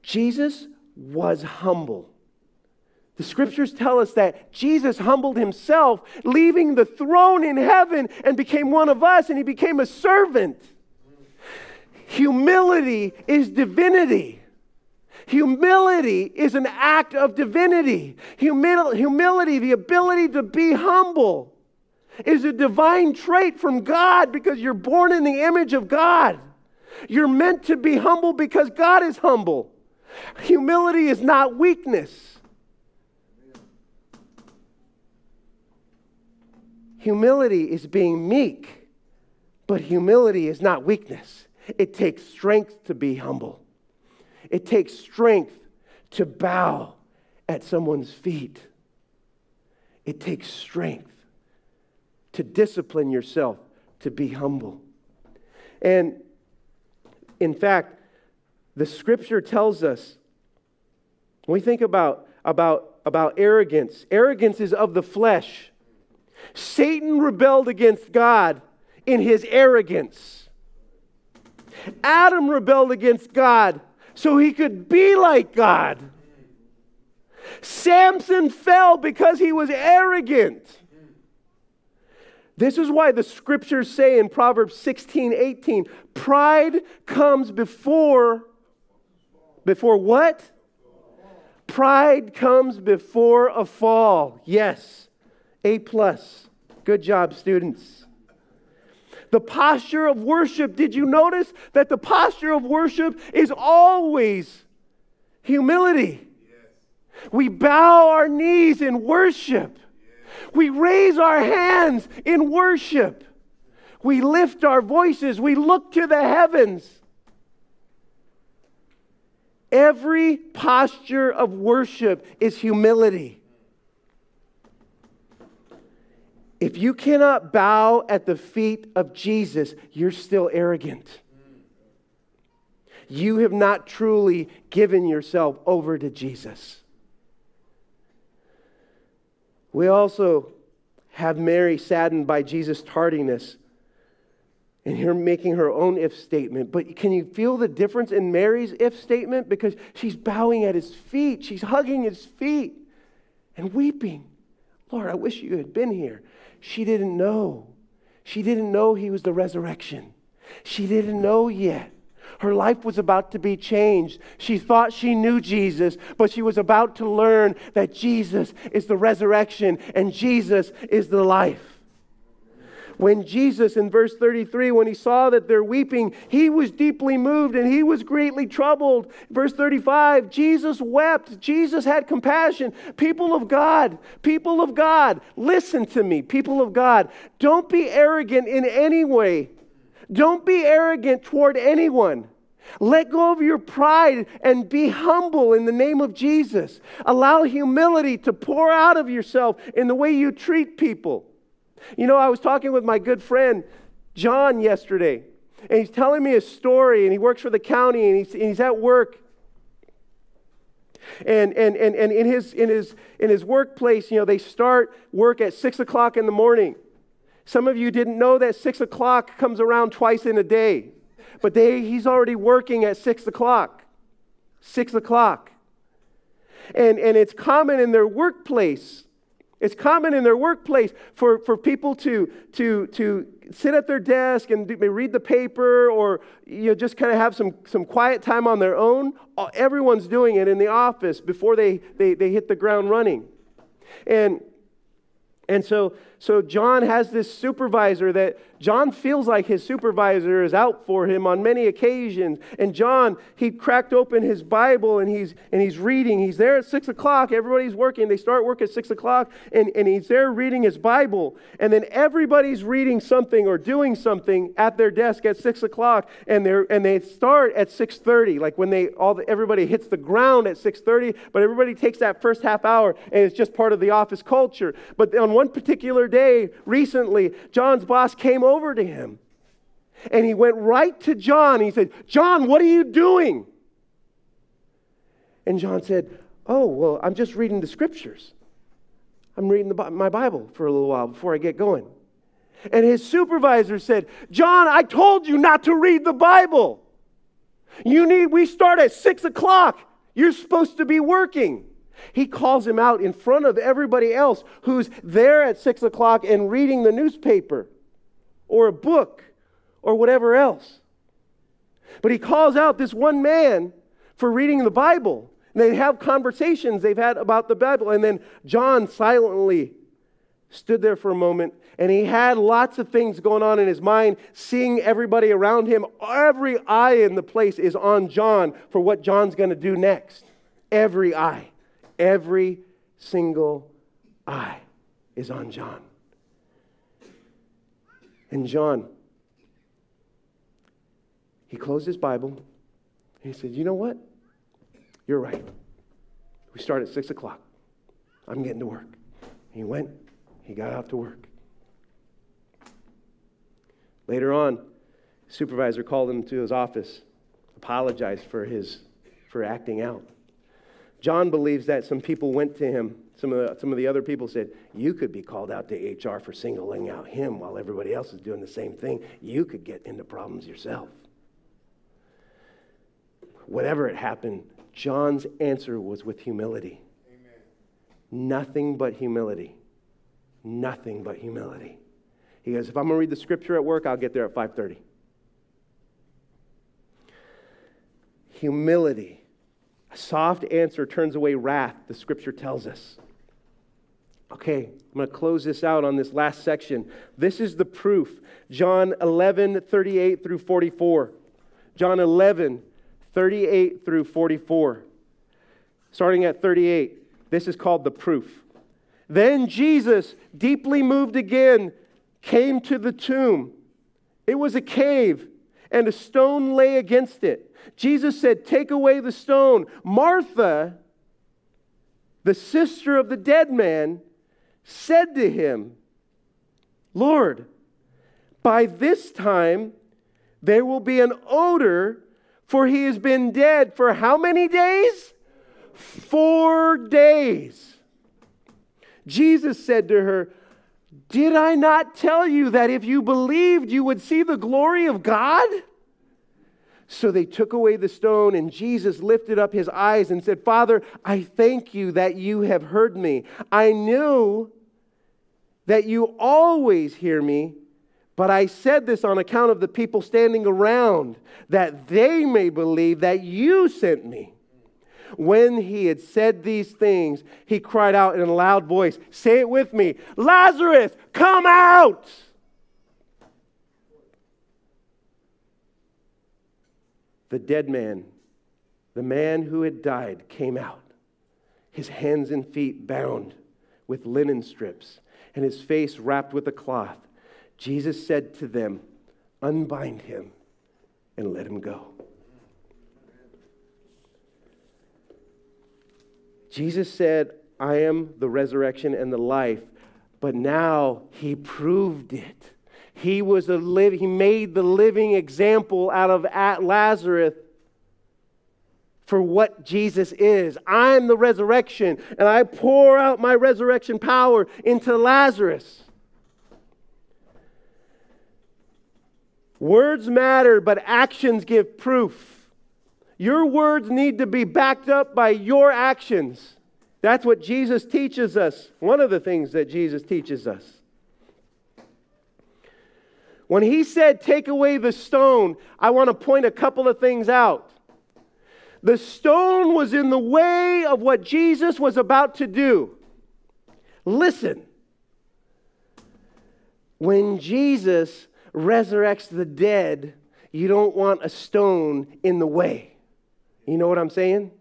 Jesus was humble. The scriptures tell us that Jesus humbled himself, leaving the throne in heaven, and became one of us, and he became a servant. Humility is divinity. Humility is an act of divinity. Humil- humility, the ability to be humble, is a divine trait from God because you're born in the image of God. You're meant to be humble because God is humble. Humility is not weakness. Humility is being meek, but humility is not weakness. It takes strength to be humble, it takes strength to bow at someone's feet. It takes strength to discipline yourself to be humble. And in fact, the scripture tells us when we think about, about, about arrogance, arrogance is of the flesh. Satan rebelled against God in his arrogance. Adam rebelled against God so he could be like God. Samson fell because he was arrogant. This is why the scriptures say in Proverbs 16, 18, pride comes before, before what? Pride comes before a fall. Yes. A plus. Good job, students. The posture of worship, did you notice that the posture of worship is always humility? We bow our knees in worship. We raise our hands in worship. We lift our voices. We look to the heavens. Every posture of worship is humility. If you cannot bow at the feet of Jesus, you're still arrogant. You have not truly given yourself over to Jesus. We also have Mary saddened by Jesus' tardiness and her making her own if statement. But can you feel the difference in Mary's if statement? Because she's bowing at his feet, she's hugging his feet and weeping. Lord, I wish you had been here. She didn't know. She didn't know he was the resurrection. She didn't know yet. Her life was about to be changed. She thought she knew Jesus, but she was about to learn that Jesus is the resurrection and Jesus is the life. When Jesus, in verse 33, when he saw that they're weeping, he was deeply moved and he was greatly troubled. Verse 35, Jesus wept. Jesus had compassion. People of God, people of God, listen to me, people of God. Don't be arrogant in any way. Don't be arrogant toward anyone. Let go of your pride and be humble in the name of Jesus. Allow humility to pour out of yourself in the way you treat people. You know, I was talking with my good friend John yesterday, and he's telling me a story, and he works for the county, and he's, and he's at work. And, and, and, and in, his, in, his, in his workplace, you know, they start work at 6 o'clock in the morning. Some of you didn't know that 6 o'clock comes around twice in a day, but they, he's already working at 6 o'clock. 6 o'clock. And, and it's common in their workplace it's common in their workplace for, for people to, to, to sit at their desk and do, read the paper or you know, just kind of have some, some quiet time on their own. Everyone's doing it in the office before they, they, they hit the ground running. And and so, so John has this supervisor that John feels like his supervisor is out for him on many occasions. And John, he cracked open his Bible and he's and he's reading. He's there at six o'clock. Everybody's working. They start work at six o'clock, and, and he's there reading his Bible. And then everybody's reading something or doing something at their desk at six o'clock, and they're and they start at six thirty, like when they all the, everybody hits the ground at six thirty. But everybody takes that first half hour, and it's just part of the office culture. But on one particular day recently, John's boss came over to him and he went right to John. He said, John, what are you doing? And John said, Oh, well, I'm just reading the scriptures. I'm reading the, my Bible for a little while before I get going. And his supervisor said, John, I told you not to read the Bible. You need, we start at six o'clock. You're supposed to be working. He calls him out in front of everybody else who's there at six o'clock and reading the newspaper or a book or whatever else. But he calls out this one man for reading the Bible. And they have conversations they've had about the Bible. And then John silently stood there for a moment and he had lots of things going on in his mind, seeing everybody around him. Every eye in the place is on John for what John's going to do next. Every eye. Every single eye is on John. And John, he closed his Bible and he said, You know what? You're right. We start at 6 o'clock. I'm getting to work. He went, he got out to work. Later on, supervisor called him to his office, apologized for his for acting out. John believes that some people went to him, some of, the, some of the other people said, You could be called out to HR for singling out him while everybody else is doing the same thing. You could get into problems yourself. Whatever it happened, John's answer was with humility. Amen. Nothing but humility. Nothing but humility. He goes, if I'm going to read the scripture at work, I'll get there at 5:30. Humility a soft answer turns away wrath, the scripture tells us. Okay, I'm going to close this out on this last section. This is the proof. John 11, 38 through 44. John 11, 38 through 44. Starting at 38. This is called the proof. Then Jesus, deeply moved again, came to the tomb. It was a cave, and a stone lay against it. Jesus said, Take away the stone. Martha, the sister of the dead man, said to him, Lord, by this time there will be an odor, for he has been dead for how many days? Four days. Jesus said to her, Did I not tell you that if you believed, you would see the glory of God? So they took away the stone, and Jesus lifted up his eyes and said, Father, I thank you that you have heard me. I knew that you always hear me, but I said this on account of the people standing around, that they may believe that you sent me. When he had said these things, he cried out in a loud voice, Say it with me Lazarus, come out! the dead man, the man who had died, came out, his hands and feet bound with linen strips, and his face wrapped with a cloth. Jesus said to them, Unbind him and let him go. Jesus said, I am the resurrection and the life, but now he proved it. He was a live, he made the living example out of Lazarus for what Jesus is. I'm the resurrection, and I pour out my resurrection power into Lazarus. Words matter, but actions give proof. Your words need to be backed up by your actions. That's what Jesus teaches us. One of the things that Jesus teaches us. When he said, Take away the stone, I want to point a couple of things out. The stone was in the way of what Jesus was about to do. Listen. When Jesus resurrects the dead, you don't want a stone in the way. You know what I'm saying?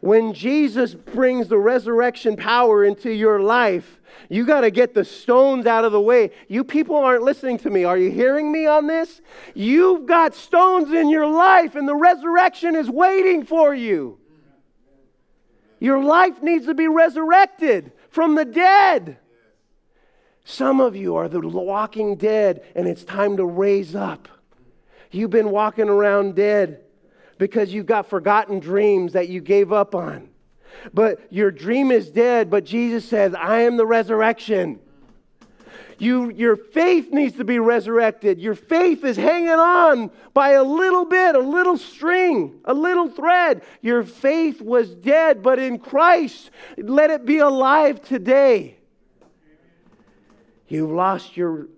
When Jesus brings the resurrection power into your life, you got to get the stones out of the way. You people aren't listening to me. Are you hearing me on this? You've got stones in your life, and the resurrection is waiting for you. Your life needs to be resurrected from the dead. Some of you are the walking dead, and it's time to raise up. You've been walking around dead because you've got forgotten dreams that you gave up on. But your dream is dead, but Jesus says, I am the resurrection. You, your faith needs to be resurrected. Your faith is hanging on by a little bit, a little string, a little thread. Your faith was dead, but in Christ, let it be alive today. You've lost your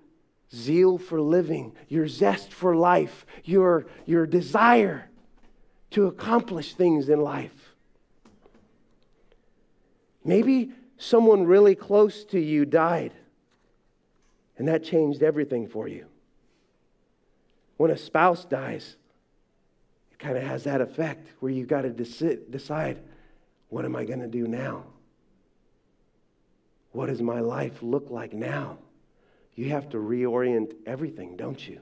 zeal for living, your zest for life, your, your desire to accomplish things in life. Maybe someone really close to you died, and that changed everything for you. When a spouse dies, it kind of has that effect where you've got to decide what am I going to do now? What does my life look like now? You have to reorient everything, don't you?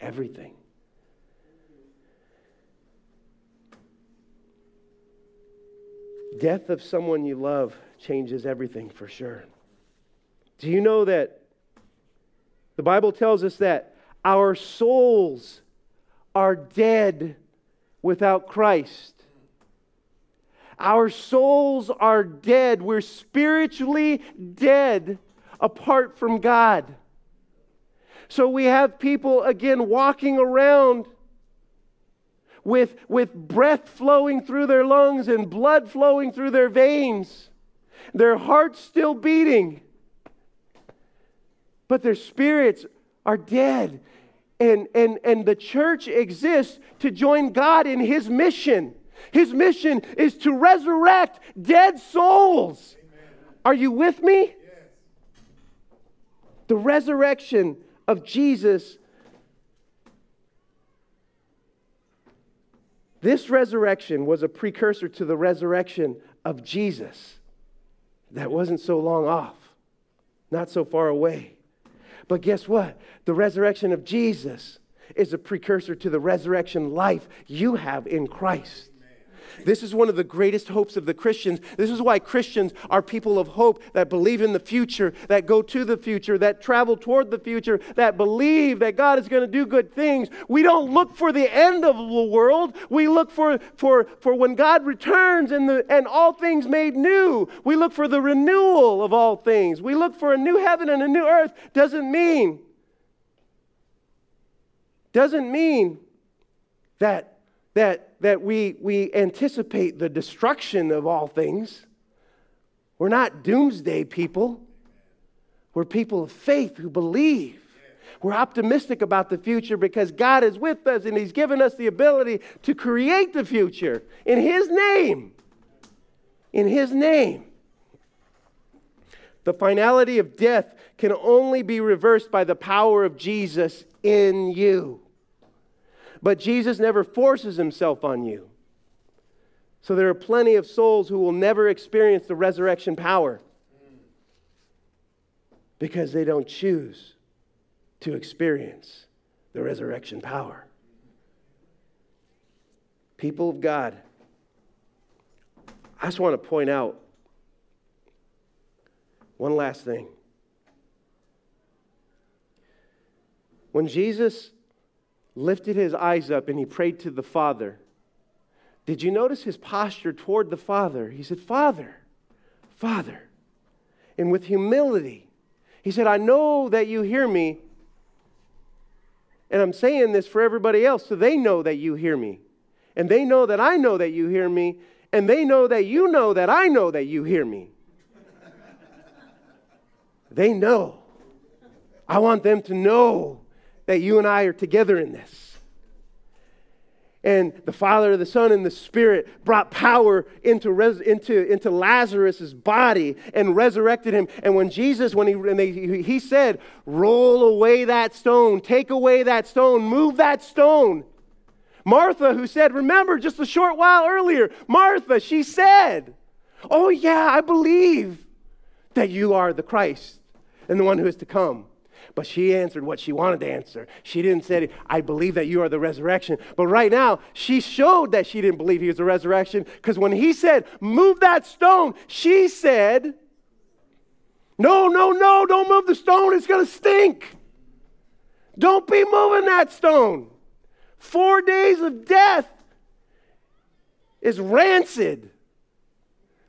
Everything. Death of someone you love changes everything for sure. Do you know that the Bible tells us that our souls are dead without Christ? Our souls are dead. We're spiritually dead apart from God. So we have people, again, walking around with, with breath flowing through their lungs and blood flowing through their veins, their hearts still beating, but their spirits are dead. And, and, and the church exists to join God in His mission. His mission is to resurrect dead souls. Amen. Are you with me? Yes. The resurrection of Jesus This resurrection was a precursor to the resurrection of Jesus that wasn't so long off, not so far away. But guess what? The resurrection of Jesus is a precursor to the resurrection life you have in Christ. This is one of the greatest hopes of the Christians. This is why Christians are people of hope that believe in the future, that go to the future, that travel toward the future, that believe that God is going to do good things. We don't look for the end of the world. We look for, for, for when God returns and, the, and all things made new. We look for the renewal of all things. We look for a new heaven and a new earth. Doesn't mean, doesn't mean that, that that we, we anticipate the destruction of all things. We're not doomsday people. We're people of faith who believe. We're optimistic about the future because God is with us and He's given us the ability to create the future in His name. In His name. The finality of death can only be reversed by the power of Jesus in you. But Jesus never forces himself on you. So there are plenty of souls who will never experience the resurrection power because they don't choose to experience the resurrection power. People of God, I just want to point out one last thing. When Jesus lifted his eyes up and he prayed to the Father. Did you notice his posture toward the Father? He said, Father, Father. And with humility, he said, I know that you hear me. And I'm saying this for everybody else so they know that you hear me. And they know that I know that you hear me. And they know that you know that I know that you hear me. they know. I want them to know that you and I are together in this. And the Father, the Son, and the Spirit brought power into, res- into, into Lazarus' body and resurrected him. And when Jesus, when he, when they, he said, Roll away that stone, take away that stone, move that stone. Martha, who said, Remember just a short while earlier, Martha, she said, Oh, yeah, I believe that you are the Christ and the one who is to come. But she answered what she wanted to answer. She didn't say, I believe that you are the resurrection. But right now, she showed that she didn't believe he was the resurrection because when he said, Move that stone, she said, No, no, no, don't move the stone. It's going to stink. Don't be moving that stone. Four days of death is rancid.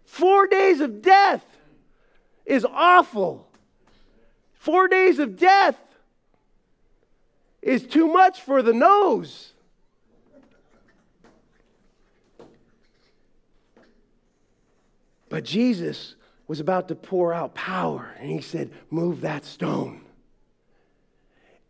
Four days of death is awful. Four days of death is too much for the nose. But Jesus was about to pour out power, and he said, Move that stone.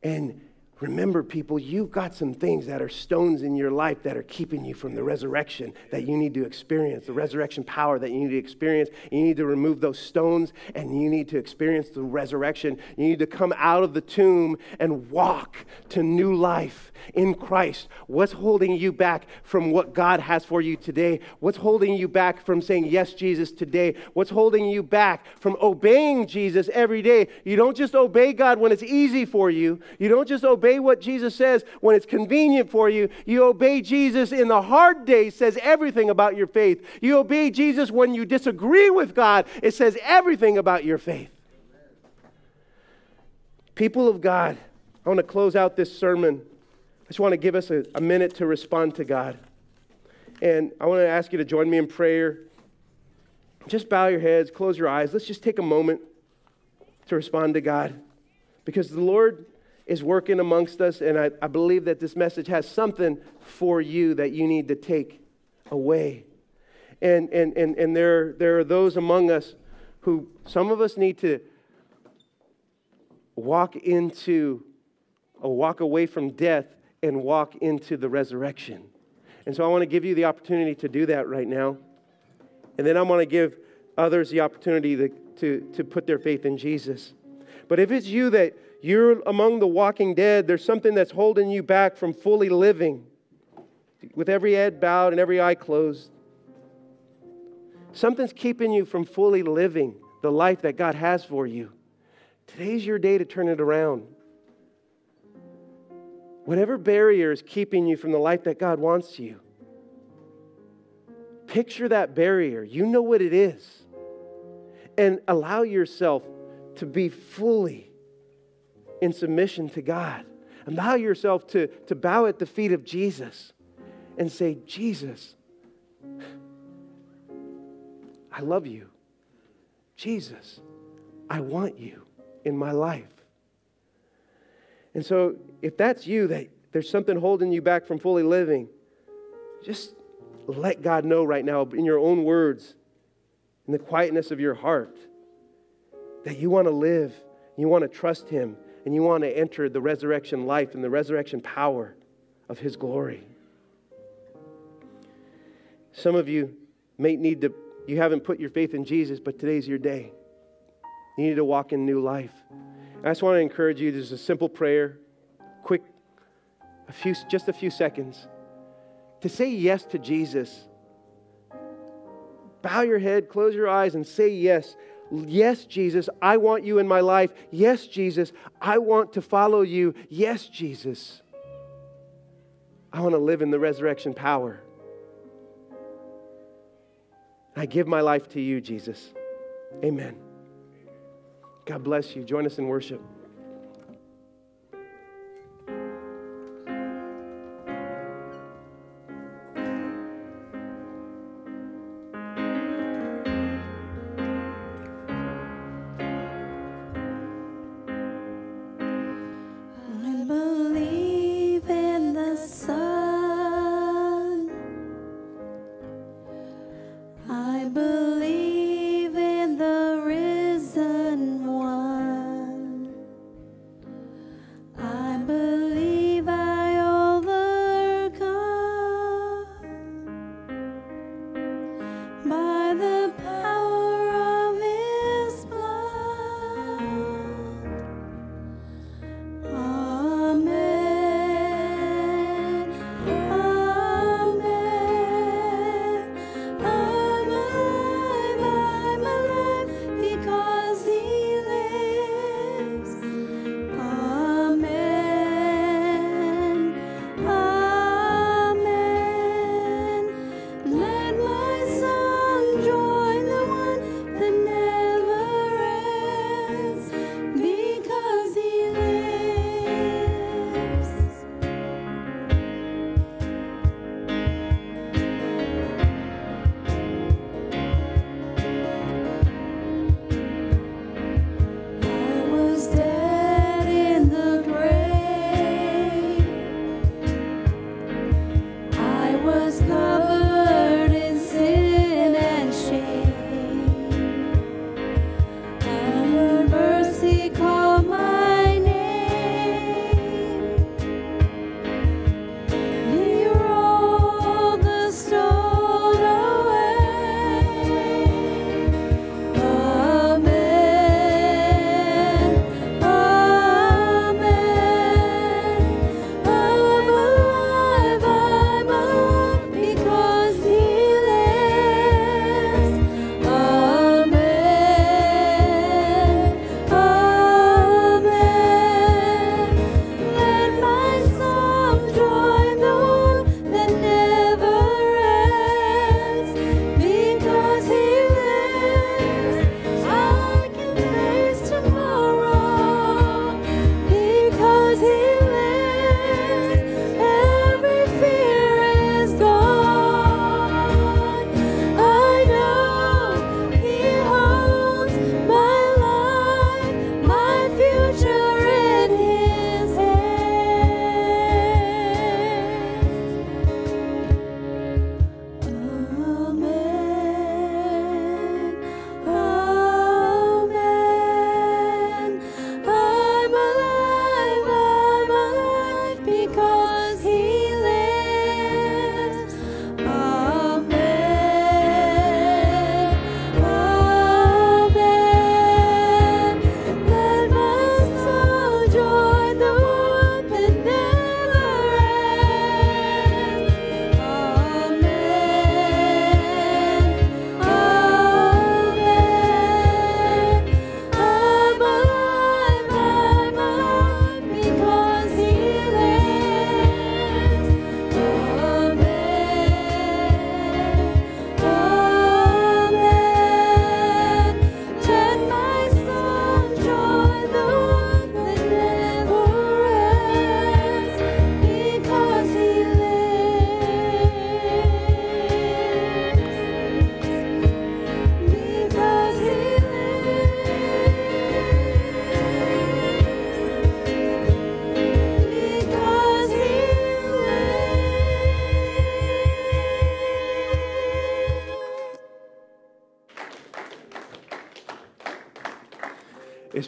And Remember, people, you've got some things that are stones in your life that are keeping you from the resurrection that you need to experience, the resurrection power that you need to experience. You need to remove those stones and you need to experience the resurrection. You need to come out of the tomb and walk to new life in Christ. What's holding you back from what God has for you today? What's holding you back from saying yes, Jesus, today? What's holding you back from obeying Jesus every day? You don't just obey God when it's easy for you, you don't just obey obey what Jesus says when it's convenient for you. You obey Jesus in the hard days, says everything about your faith. You obey Jesus when you disagree with God, it says everything about your faith. People of God, I want to close out this sermon. I just want to give us a, a minute to respond to God. And I want to ask you to join me in prayer. Just bow your heads, close your eyes. Let's just take a moment to respond to God. Because the Lord is working amongst us, and I, I believe that this message has something for you that you need to take away. And, and, and, and there, there are those among us who, some of us need to walk into, or walk away from death and walk into the resurrection. And so I want to give you the opportunity to do that right now. And then I want to give others the opportunity to, to, to put their faith in Jesus. But if it's you that you're among the walking dead. There's something that's holding you back from fully living with every head bowed and every eye closed. Something's keeping you from fully living the life that God has for you. Today's your day to turn it around. Whatever barrier is keeping you from the life that God wants you, picture that barrier. You know what it is. And allow yourself to be fully in submission to God. Allow yourself to, to bow at the feet of Jesus and say, Jesus, I love you. Jesus, I want you in my life. And so, if that's you, that there's something holding you back from fully living, just let God know right now in your own words, in the quietness of your heart, that you want to live, you want to trust Him, and you want to enter the resurrection life and the resurrection power of His glory. Some of you may need to, you haven't put your faith in Jesus, but today's your day. You need to walk in new life. I just want to encourage you. There's a simple prayer, quick, a few, just a few seconds, to say yes to Jesus. Bow your head, close your eyes, and say yes. Yes, Jesus, I want you in my life. Yes, Jesus, I want to follow you. Yes, Jesus, I want to live in the resurrection power. I give my life to you, Jesus. Amen. God bless you. Join us in worship.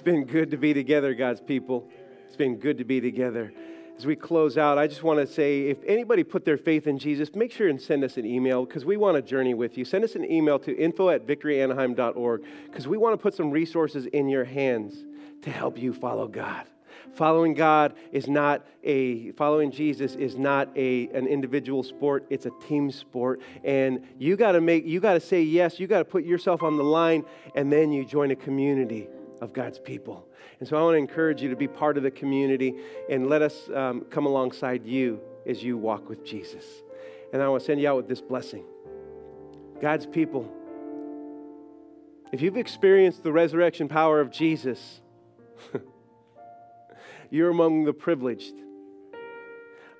Been good to be together, God's people. It's been good to be together. As we close out, I just want to say if anybody put their faith in Jesus, make sure and send us an email because we want to journey with you. Send us an email to info at victoryanaheim.org because we want to put some resources in your hands to help you follow God. Following God is not a following Jesus is not a an individual sport, it's a team sport and you got to make you got to say yes, you got to put yourself on the line and then you join a community of God's people. And so I want to encourage you to be part of the community and let us um, come alongside you as you walk with Jesus. And I want to send you out with this blessing God's people, if you've experienced the resurrection power of Jesus, *laughs* you're among the privileged.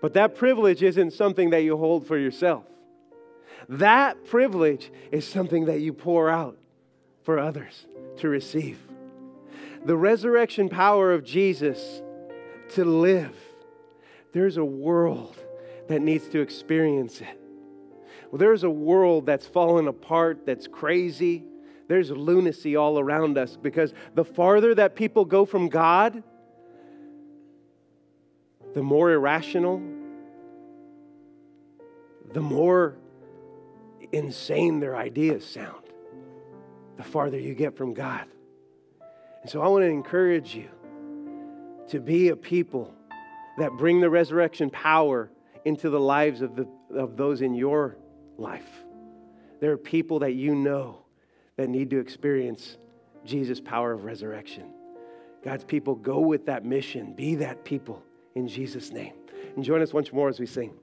But that privilege isn't something that you hold for yourself. That privilege is something that you pour out for others to receive the resurrection power of Jesus to live, there's a world that needs to experience it. Well, there's a world that's fallen apart, that's crazy. There's lunacy all around us because the farther that people go from God, the more irrational, the more insane their ideas sound, the farther you get from God. And so I want to encourage you to be a people that bring the resurrection power into the lives of, the, of those in your life. There are people that you know that need to experience Jesus' power of resurrection. God's people, go with that mission. Be that people in Jesus' name. And join us once more as we sing.